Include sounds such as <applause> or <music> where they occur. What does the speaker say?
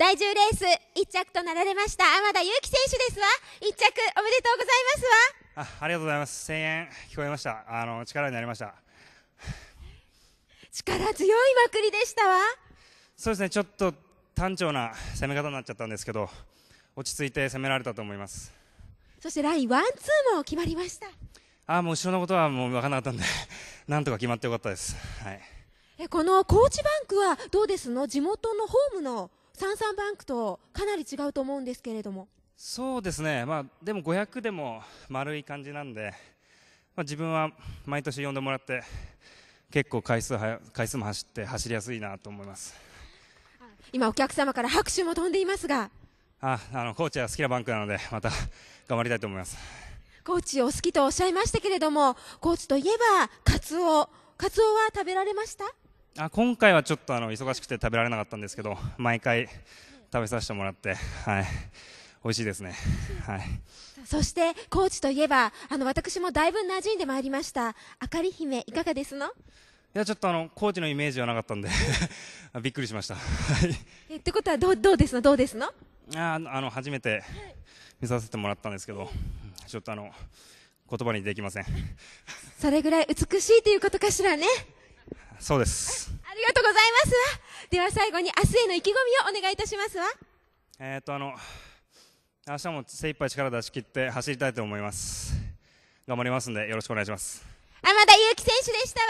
第10レース1着となられました。天田祐希選手ですわ。1着おめでとうございますわ。あありがとうございます。声援聞こえました。あの力になりました。<laughs> 力強いまくりでしたわ。そうですねちょっと単調な攻め方になっちゃったんですけど落ち着いて攻められたと思います。そしてラインワンツーも決まりました。あもう後ろのことはもう分からなかったんで <laughs> なんとか決まってよかったです、はい、えこの高知バンクはどうですの？地元のホームの三三バンクとかなり違うと思うんですけれども。そうですね、まあ、でも500でも丸い感じなんで、まあ、自分は毎年呼んでもらって結構回数回数も走って走りやすいなと思います。今、お客様から拍手も飛んでいますが。ああのコーチは好きなバンクなのでまた頑張りたいと思います。コーチを好きとおっしゃいましたけれどもコーチといえばカツオ。カツオは食べられました？あ今回はちょっとあの忙しくて食べられなかったんですけど毎回食べさせてもらって、はい、美味しいですね、はい、そして高知といえばあの私もだいぶ馴染んでまいりました。あかり姫いかがですの？いやちょっとあの高知のイメージはなかったんで <laughs> びっくりしました。えってことはどうどうですの？どうですの？ああの初めて見させてもらったんですけどちょっとあの言葉にできません。それぐらい美しいということかしらねそうです。ありがとうございます。では最後に明日への意気込みをお願いいたしますわ。えっとあの明日も精一杯力出し切って走りたいと思います。頑張りますんでよろしくお願いします。天田祐希選手でしたわ